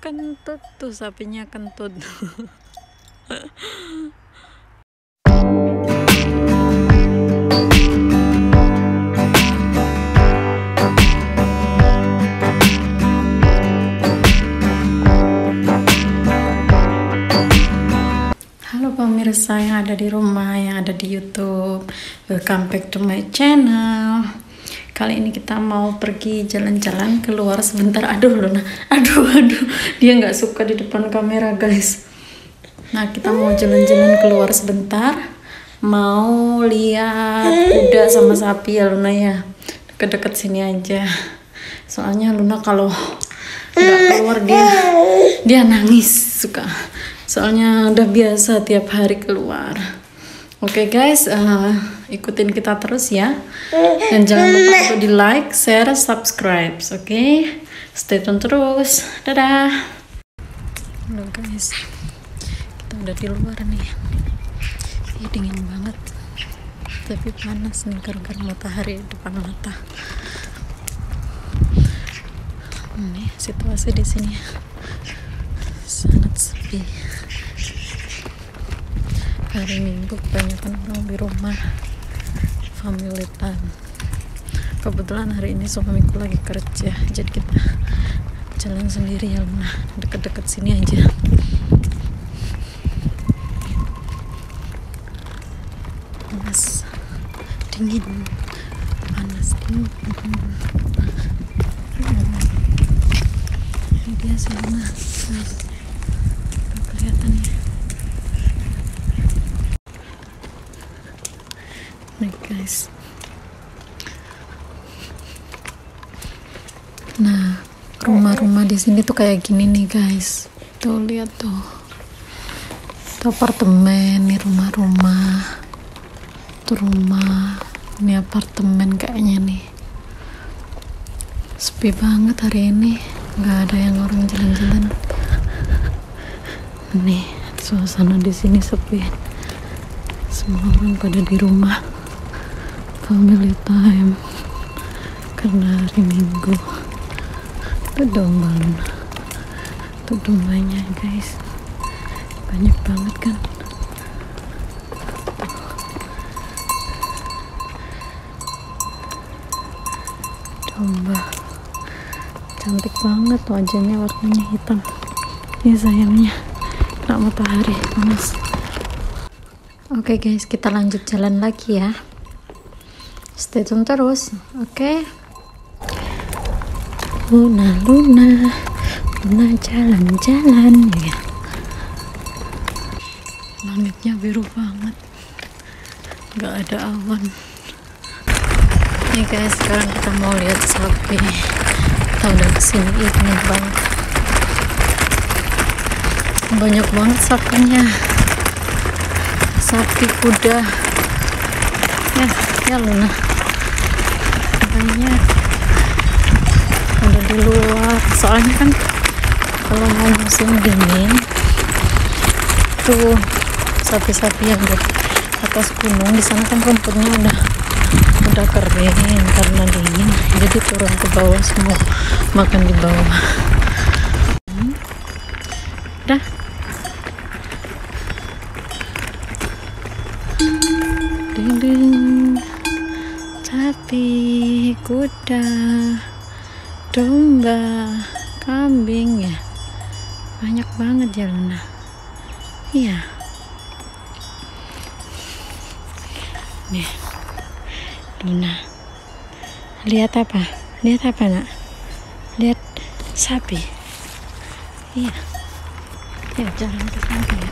kentut tuh sapinya kentut Halo pemirsa yang ada di rumah, yang ada di YouTube. Welcome back to my channel. Kali ini kita mau pergi jalan-jalan keluar sebentar. Aduh, Luna. Aduh, aduh. Dia nggak suka di depan kamera, guys. Nah, kita mau jalan-jalan keluar sebentar. Mau lihat kuda sama sapi ya, Luna ya. Deket-deket sini aja. Soalnya Luna kalau nggak keluar dia dia nangis suka soalnya udah biasa tiap hari keluar oke okay guys uh, ikutin kita terus ya. Dan jangan lupa untuk di like share subscribe oke? Okay? stay tune terus. Dadah. Halo guys. Kita udah di luar nih. Ini dingin banget. Tapi panas nih gara-gara matahari depan mata. Ini situasi di sini sangat sepi hari minggu kebanyakan orang di rumah. Family time. Kebetulan hari ini suamiku lagi kerja jadi kita jalan sendiri ya Luna. Deket-deket sini aja. Panas. Dingin. Panas dingin. Ini dia sih Luna kelihatan ya nih guys. Nah rumah-rumah di sini tuh kayak gini nih guys. Tuh lihat tuh. Itu apartemen nih rumah-rumah. Itu rumah. Ini apartemen kayaknya nih. Sepi banget hari ini. Nggak ada yang orang jalan-jalan. Nih suasana di sini sepi. Semua orang pada di rumah family time. Karena hari minggu. Itu domba itu dombanya guys. Banyak banget kan? Domba. Cantik banget wajahnya warnanya hitam. Ini sayangnya. Kena matahari panas. Oke guys kita lanjut jalan lagi ya stay tune terus oke? Luna Luna. Luna jalan-jalan ya. Langitnya biru banget. Nggak ada awan. Nih guys sekarang kita mau lihat sapi kita udah ke sini ini banget banyak banget sapinya sapi kuda. Ya ya Luna banyak ada di luar. Soalnya kan kalau mau musim dingin tuh sapi-sapi yang di atas gunung di sana kan rumputnya udah udah kering karena dingin. Jadi turun ke bawah semua makan di bawah. Ding ding sapi kuda domba kambing ya. Banyak banget ya Luna. Iya. Nih. Luna. Lihat apa? Lihat apa nak? Lihat sapi. Iya. Ya jalan ke sana ya.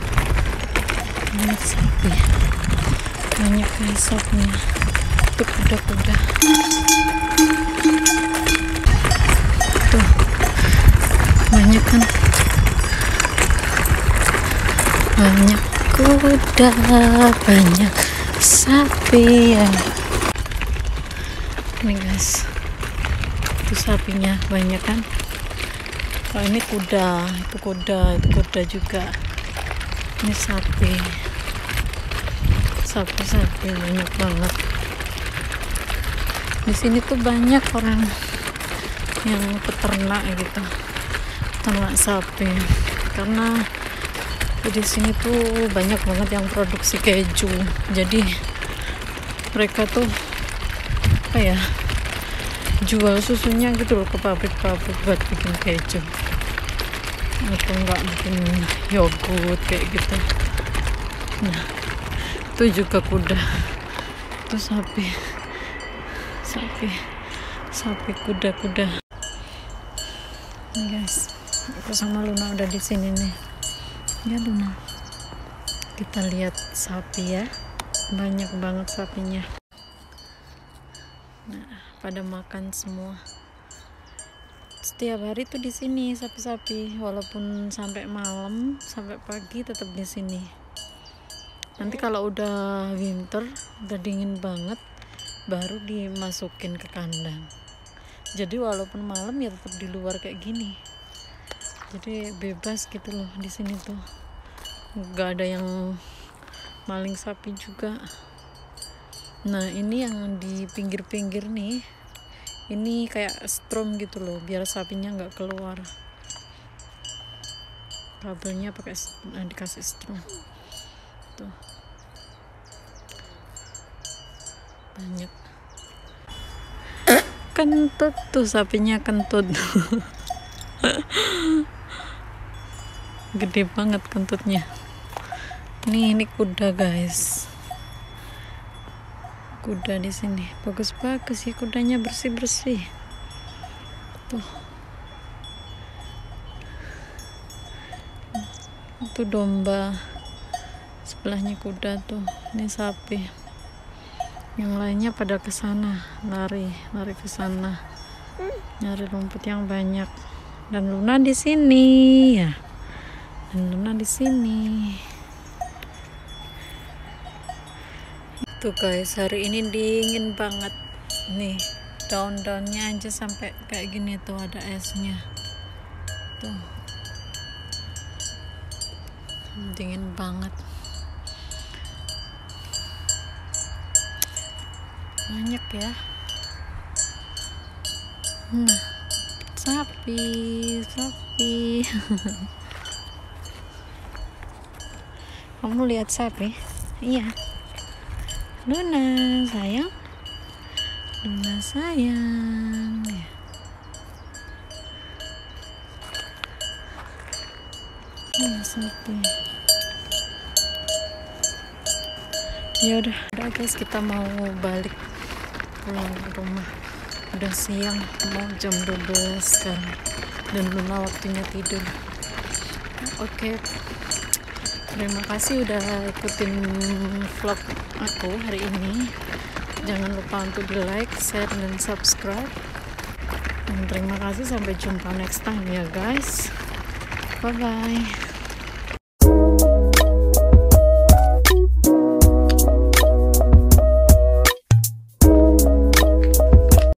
Lihat sapi. Banyak guys itu kuda-kuda. Tuh. Banyak kan? Banyak kuda banyak sapi ya. Ini guys itu sapinya banyak kan? Kalau ini kuda itu kuda itu kuda juga. Ini sapi. Sapi-sapi banyak banget di sini tuh banyak orang yang peternak gitu ternak sapi. Karena di sini tuh banyak banget yang produksi keju. Jadi mereka tuh apa ya jual susunya gitu loh ke pabrik-pabrik buat bikin keju. Atau enggak bikin yogurt kayak gitu. Nah itu juga kuda. Itu sapi sapi. Sapi kuda-kuda. Guys aku sama Luna udah di sini nih. Ya Luna. Kita lihat sapi ya. Banyak banget sapinya. Nah pada makan semua. Setiap hari tuh di sini sapi-sapi. Walaupun sampai malam sampai pagi tetap di sini. Nanti kalau udah winter udah dingin banget baru dimasukin ke kandang. Jadi walaupun malam ya tetap di luar kayak gini. Jadi bebas gitu loh di sini tuh. Nggak ada yang maling sapi juga. Nah ini yang di pinggir-pinggir nih ini kayak strom gitu loh biar sapinya nggak keluar. Kabelnya pakai nah, dikasih strom tuh banyak. Kentut tuh sapinya kentut. Gede banget kentutnya. Ini ini kuda guys. Kuda di sini. Bagus bagus sih kudanya bersih bersih tuh. Itu domba sebelahnya kuda tuh. Ini sapi yang lainnya pada ke sana lari lari ke sana. Nyari rumput yang banyak. Dan Luna di sini. Ya. Dan Luna di sini. Tuh guys hari ini dingin banget. Nih daun-daunnya aja sampai kayak gini tuh ada esnya. Tuh. Dingin banget banyak ya. Nah sapi sapi. Kamu lihat sapi? Iya. Luna sayang. Luna sayang. Ya. Iya sapi. Ya udah udah guys kita mau balik ke rumah. Udah siang mau jam 12 sekarang dan Luna waktunya tidur. Oke. Okay. terima kasih udah ikutin vlog aku hari ini. Jangan lupa untuk di like, share, dan subscribe. Dan terima kasih sampai jumpa next time ya guys. Bye bye